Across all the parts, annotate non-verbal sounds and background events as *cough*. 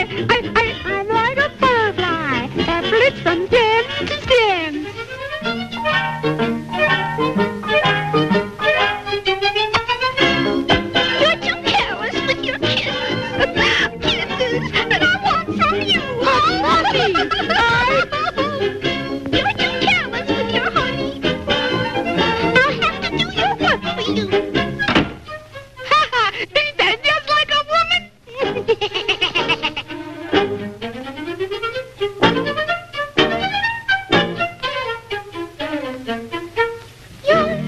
I, I,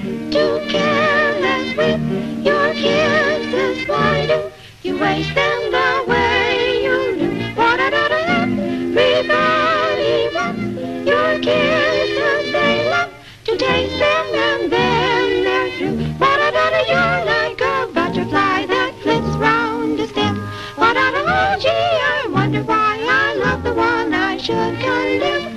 careless with your kisses. Why do you waste them the way you do? Wa-da-da-da-da. Everybody wants your kisses. They love to taste them and then they're through. Wa-da-da-da. You're like a butterfly that flits round a stem. Wa-da-da. Oh, gee, I wonder why I love the one I should condemn.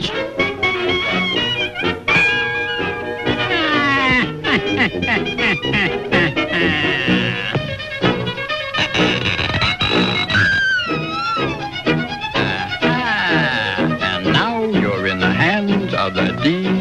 much. *laughs* and now you're in the hands of the D.